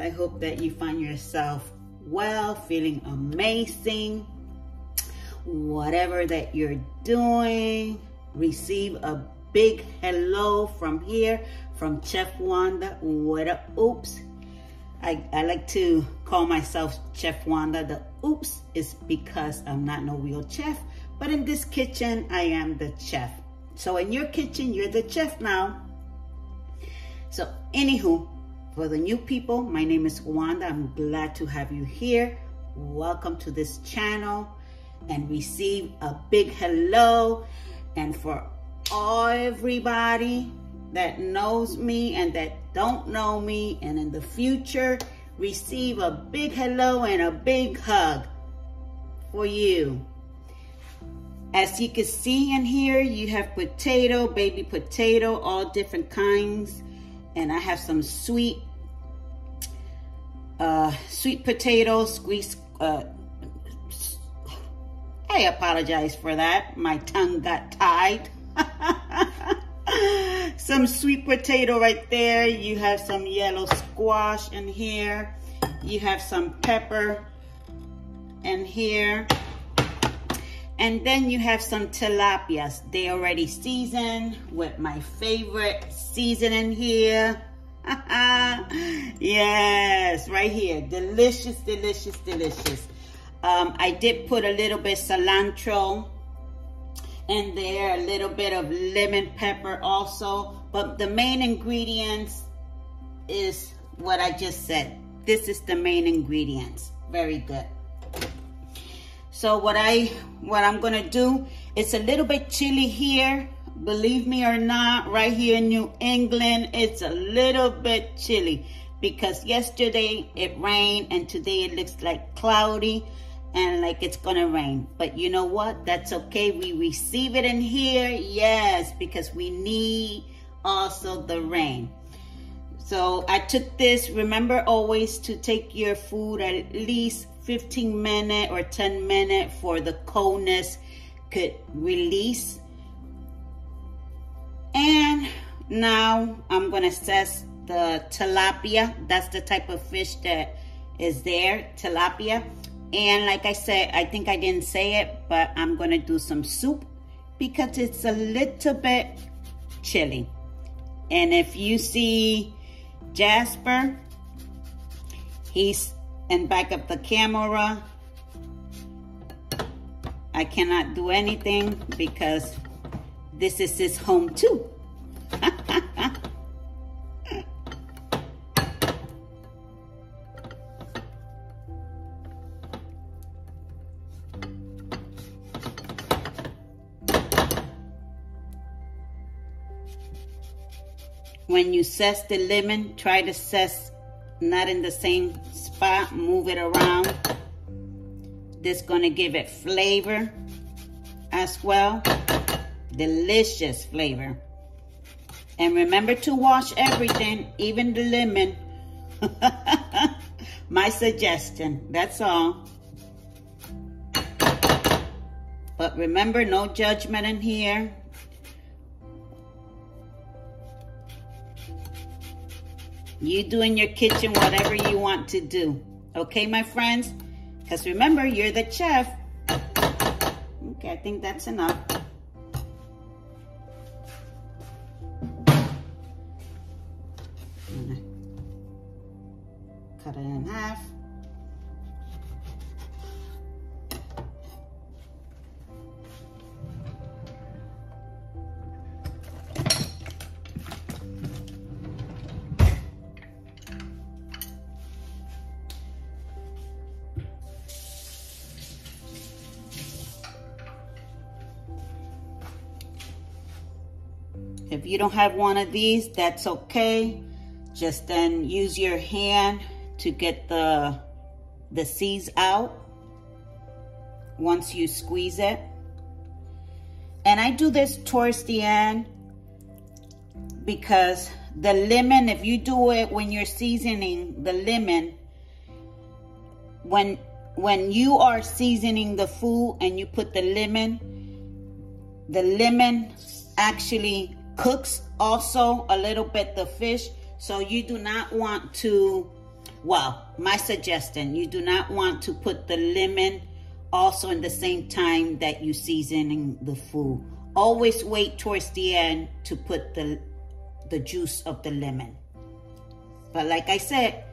I hope that you find yourself well, feeling amazing. Whatever that you're doing, receive a big hello from here, from Chef Wanda. What up, oops? I, I like to call myself Chef Wanda. The oops is because I'm not no real chef, but in this kitchen, I am the chef. So in your kitchen, you're the chef now. So anywho, for the new people, my name is Wanda. I'm glad to have you here. Welcome to this channel and receive a big hello. And for everybody that knows me and that don't know me and in the future, receive a big hello and a big hug for you. As you can see in here, you have potato, baby potato, all different kinds. And I have some sweet uh, sweet potato squeeze. Uh, I apologize for that. My tongue got tied. some sweet potato right there. You have some yellow squash in here. You have some pepper in here. And then you have some tilapias. They already seasoned with my favorite seasoning here. yes, right here. Delicious, delicious, delicious. Um, I did put a little bit cilantro in there, a little bit of lemon pepper also. But the main ingredients is what I just said. This is the main ingredients. Very good. So what I what I'm gonna do, it's a little bit chilly here believe me or not, right here in New England, it's a little bit chilly because yesterday it rained and today it looks like cloudy and like it's gonna rain. But you know what? That's okay. We receive it in here, yes, because we need also the rain. So I took this, remember always to take your food at least 15 minute or 10 minute for the coldness could release now I'm gonna assess the tilapia. That's the type of fish that is there, tilapia. And like I said, I think I didn't say it, but I'm gonna do some soup because it's a little bit chilly. And if you see Jasper, he's in back of the camera. I cannot do anything because this is his home too. When you zest the lemon, try to zest not in the same spot, move it around. This gonna give it flavor as well delicious flavor. And remember to wash everything, even the lemon. My suggestion, that's all. But remember, no judgment in here. You do in your kitchen whatever you want to do. Okay, my friends? Because remember, you're the chef. Okay, I think that's enough. You don't have one of these, that's okay. Just then use your hand to get the, the seeds out once you squeeze it. And I do this towards the end because the lemon, if you do it when you're seasoning the lemon, when when you are seasoning the food and you put the lemon, the lemon actually cooks also a little bit the fish So you do not want to, well, my suggestion, you do not want to put the lemon also in the same time that you seasoning the food. Always wait towards the end to put the, the juice of the lemon. But like I said,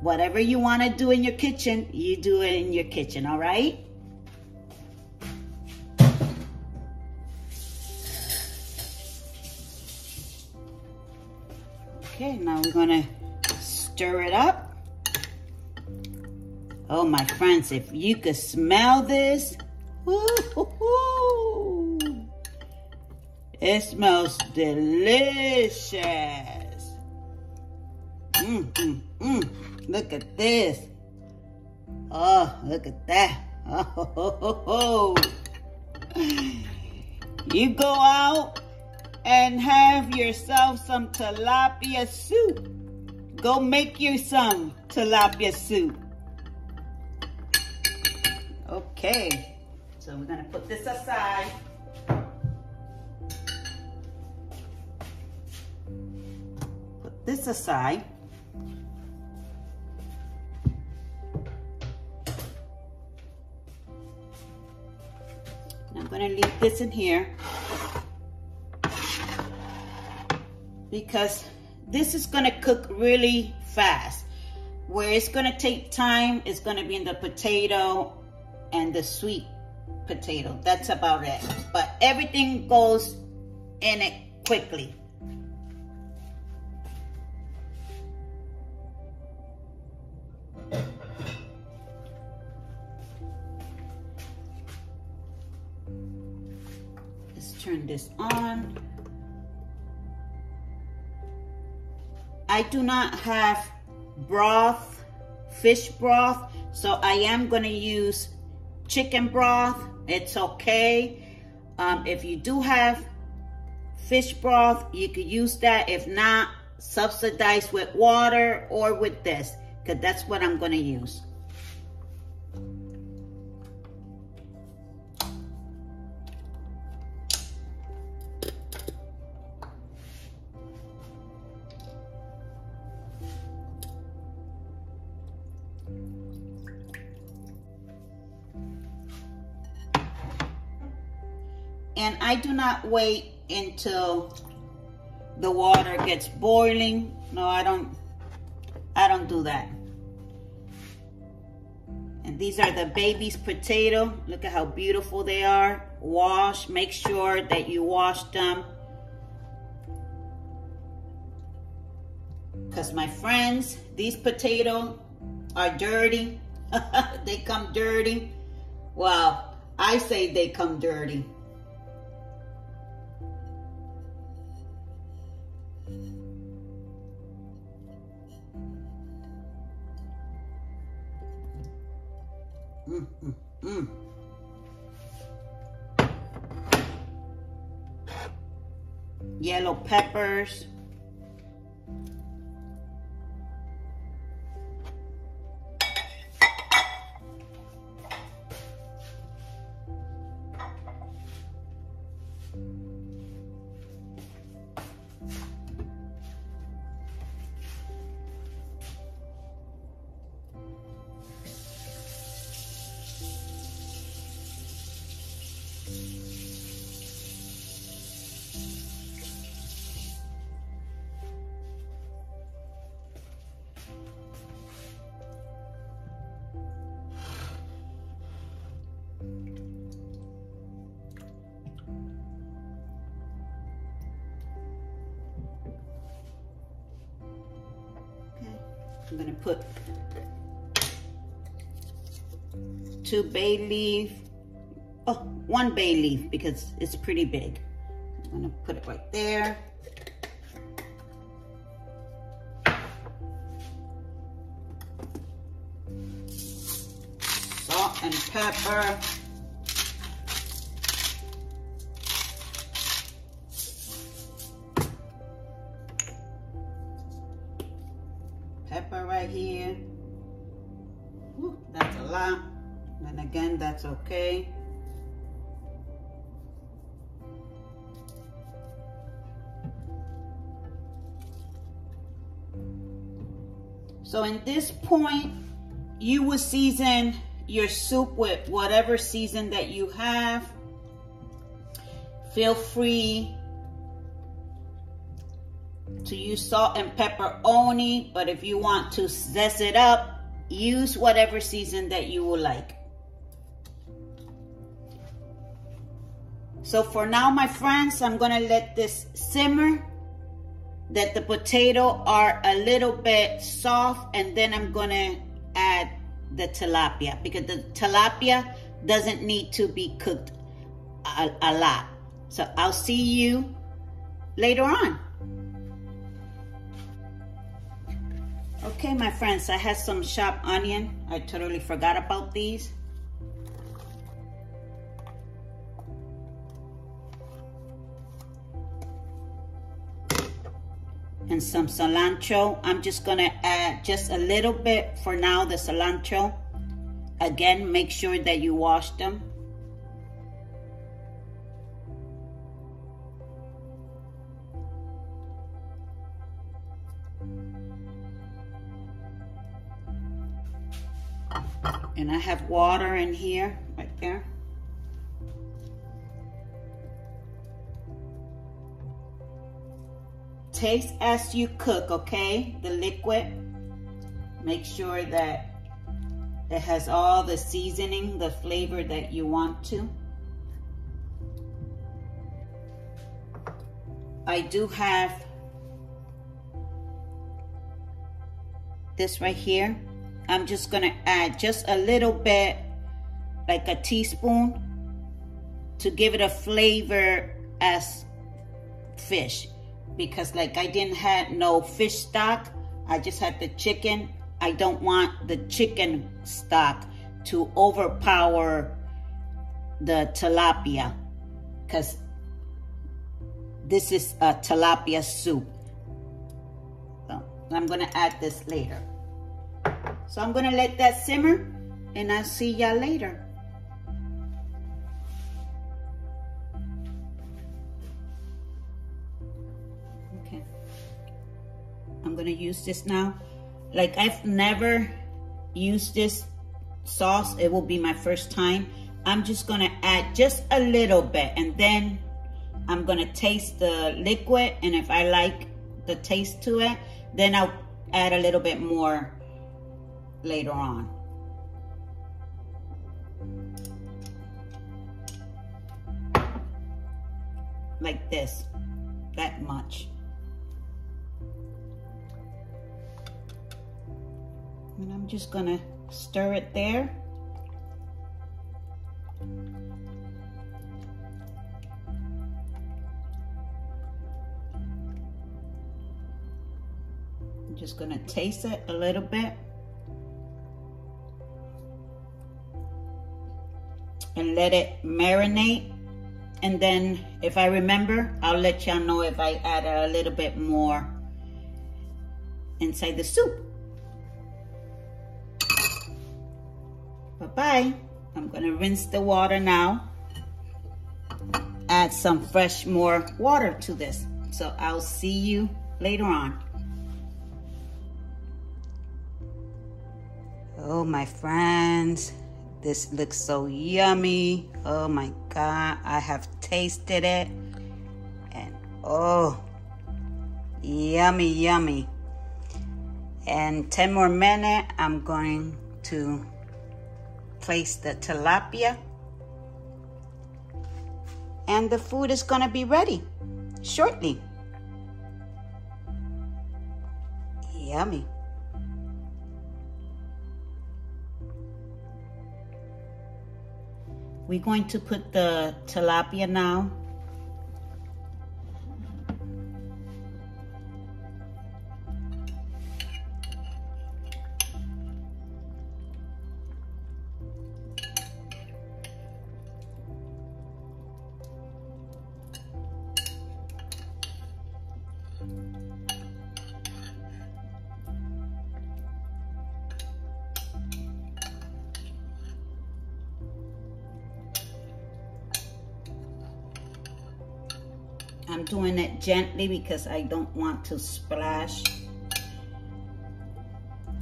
whatever you want to do in your kitchen, you do it in your kitchen, all right? Okay, now we're gonna stir it up. Oh, my friends, if you could smell this, it smells delicious. Mm, mm, mm. Look at this. Oh, look at that. Oh, you go out and have yourself some tilapia soup. Go make you some tilapia soup. Okay, so we're gonna put this aside. Put this aside. I'm gonna leave this in here because this is gonna cook really fast. Where it's gonna take time is gonna be in the potato and the sweet potato. That's about it. But everything goes in it quickly. Let's turn this on. I do not have broth, fish broth, so I am gonna use chicken broth, it's okay. Um, if you do have fish broth, you could use that. If not, subsidize with water or with this, because that's what I'm going to use. I do not wait until the water gets boiling. No, I don't, I don't do that. And these are the baby's potato. Look at how beautiful they are. Wash, make sure that you wash them. Because my friends, these potato are dirty. they come dirty. Well, I say they come dirty. Mm, mm, mm. Yellow peppers. I'm gonna put two bay leaf, oh, one bay leaf because it's pretty big. I'm gonna put it right there. Salt and pepper. That's a lot. And again, that's okay. So in this point, you will season your soup with whatever season that you have. Feel free to use salt and pepper only, but if you want to zest it up, use whatever season that you would like. So for now, my friends, I'm gonna let this simmer that the potato are a little bit soft and then I'm gonna add the tilapia because the tilapia doesn't need to be cooked a, a lot. So I'll see you later on. Okay, my friends, I had some chopped onion. I totally forgot about these. And some cilantro. I'm just gonna add just a little bit for now, the cilantro. Again, make sure that you wash them. And I have water in here, right there. Taste as you cook, okay? The liquid. Make sure that it has all the seasoning, the flavor that you want to. I do have this right here. I'm just gonna add just a little bit, like a teaspoon, to give it a flavor as fish. Because like I didn't have no fish stock, I just had the chicken. I don't want the chicken stock to overpower the tilapia because this is a tilapia soup. So I'm gonna add this later. So I'm gonna let that simmer and I'll see y'all later. Okay. I'm gonna use this now. Like I've never used this sauce. It will be my first time. I'm just gonna add just a little bit and then I'm gonna taste the liquid and if I like the taste to it, then I'll add a little bit more later on. Like this, that much. And I'm just gonna stir it there. I'm just gonna taste it a little bit. And let it marinate. And then if I remember, I'll let y'all know if I add a little bit more inside the soup. Bye-bye. I'm gonna rinse the water now. Add some fresh more water to this. So I'll see you later on. Oh, my friends. This looks so yummy. Oh my God, I have tasted it. And oh, yummy, yummy. And 10 more minutes, I'm going to place the tilapia. And the food is gonna be ready shortly. Yummy. We're going to put the tilapia now. I'm doing it gently because I don't want to splash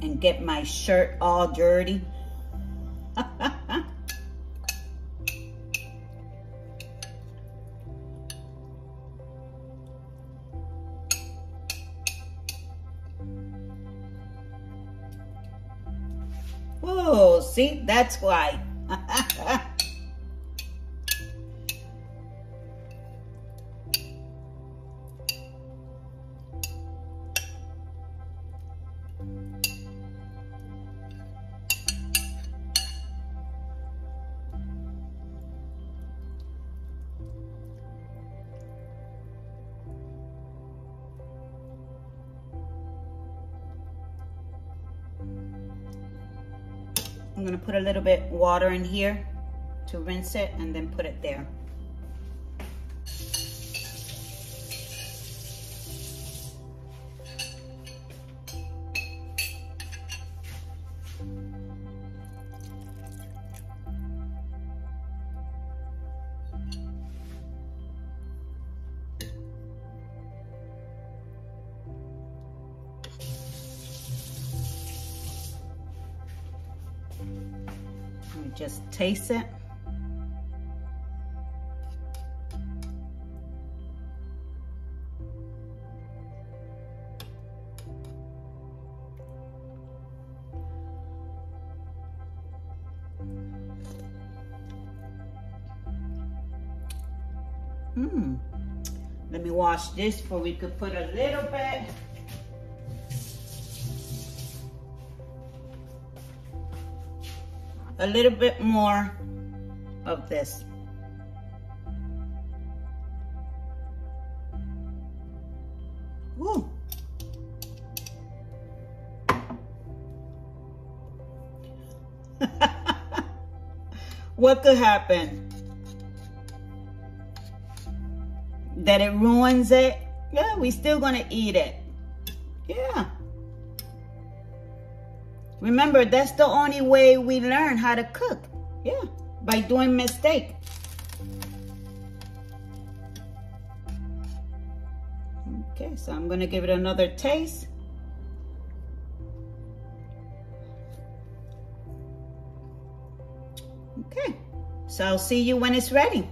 and get my shirt all dirty. Oh, see, that's why. I'm gonna put a little bit water in here to rinse it and then put it there. Just taste it. Hmm. Let me wash this before we could put a little bit a little bit more of this. What could happen? That it ruins it? Yeah, we still gonna eat it. Remember, that's the only way we learn how to cook. Yeah, by doing mistake. Okay, so I'm gonna give it another taste. Okay, so I'll see you when it's ready.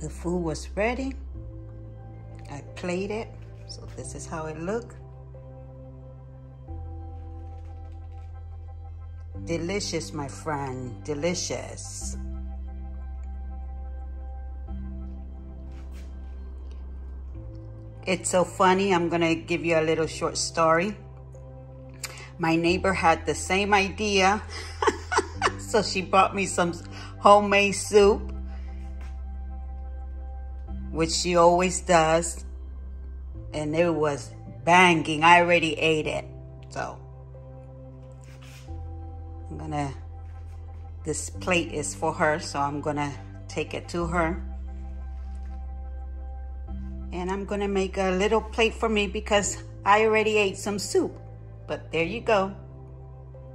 The food was ready. Played it. So this is how it looked. Delicious, my friend, delicious. It's so funny, I'm gonna give you a little short story. My neighbor had the same idea, so she brought me some homemade soup which she always does. And it was banging. I already ate it. So I'm gonna, this plate is for her, so I'm gonna take it to her. And I'm gonna make a little plate for me because I already ate some soup. But there you go.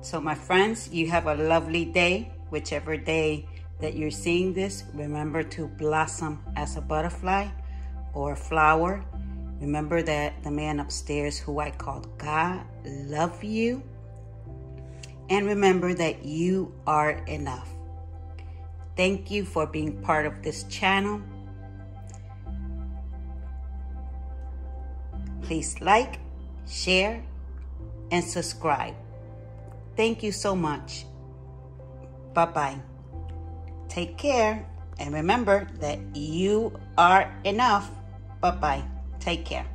So my friends, you have a lovely day, whichever day that you're seeing this, remember to blossom as a butterfly or a flower. Remember that the man upstairs who I called God love you. And remember that you are enough. Thank you for being part of this channel. Please like, share, and subscribe. Thank you so much. Bye-bye. Take care. And remember that you are enough. Bye-bye. Take care.